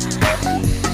Yeah.